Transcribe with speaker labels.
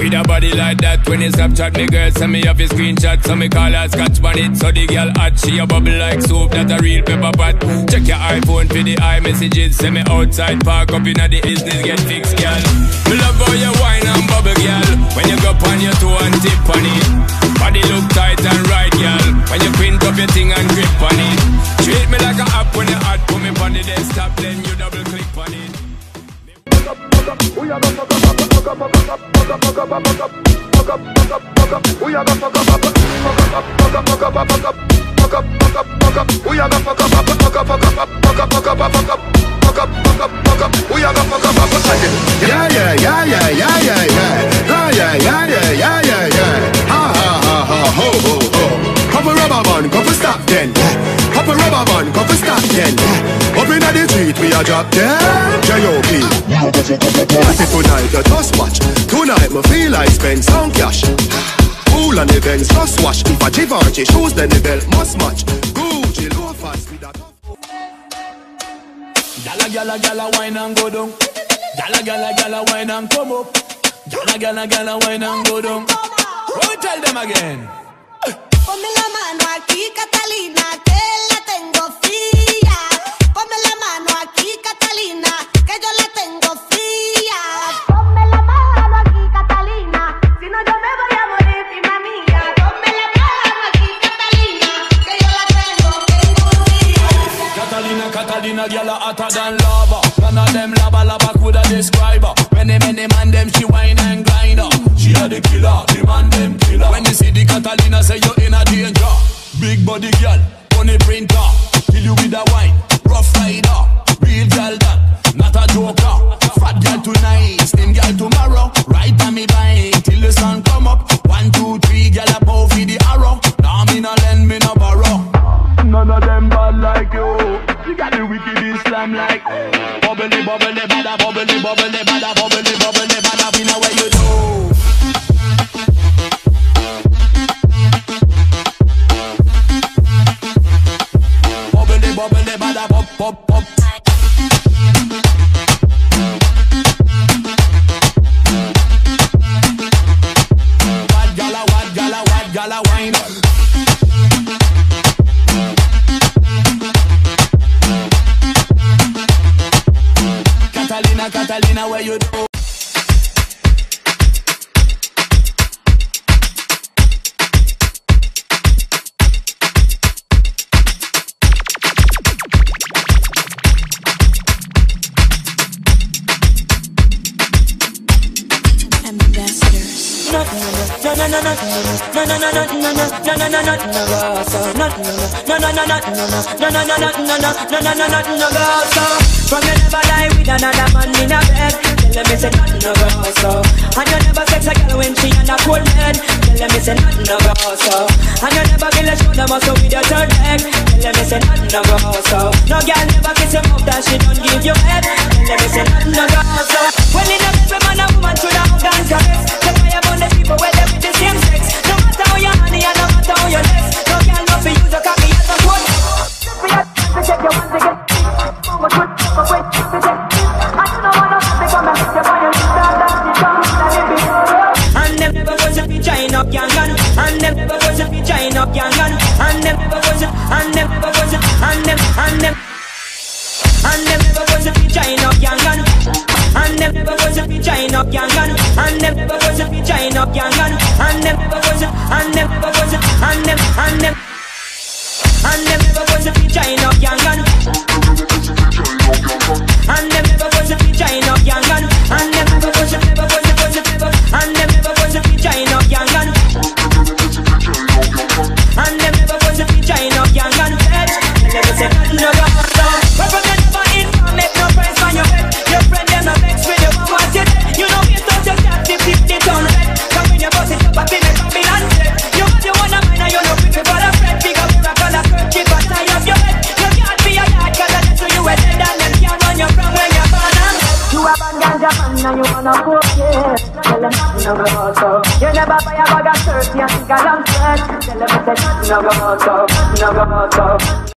Speaker 1: With a body like that, when you Snapchat me girl, send me off your screenshot, so me call her scotch bonnet. So the girl hot, she a bubble like soap, that a real pepper pot. Check your iPhone for the iMessages, send me outside, park up inna the business, get fixed, girl. Me love how you wine and bubble, girl. When you go on your toe and tip on it, body look tight and
Speaker 2: Yeah, yeah, yeah, yeah, yeah, yeah, yeah. Ah, yeah, yeah, yeah, yeah, yeah, yeah. Ha, ha, ha, ha, ho, ho, ho. Couple rubber band, couple stop then. Couple rubber band, the street, we a drop dead. J.O.P. Party tonight, you just watch. Tonight, me feel like spend some cash. Cool on the Benz, just wash. If a Givenchy shoes, then the belt must match. Gucci loafers with a tough
Speaker 3: Gala gala gala wine and go down. Gala gala gala wine and come up. Gala gala gala wine and go down. Go tell them again.
Speaker 4: Ponme la mano aquí, Catalina, Catalina,
Speaker 3: girl a hotter than lava. None of them lava lava coulda describe her. Many many man them she wine and grind her. She a the killer, the man them killer. When you see the Catalina, say you in a danger. Big body girl, money printer, kill you with a wine. Rough rider, the wickedest slam like. Bubbly, bubbly, bada, bubbly, bubbly, bada, bubbly, bubbly,
Speaker 5: From you nothing nothing nothing nothing. Well in a no gang and And them never was it, and them never was it, and them, and them. And them never was it, China gang and And them never was it, China gang and And them and you wanna poke it. Tell them nothing no go so. You never buy a bag of thirty and think long set. Tell them nothing no go no go.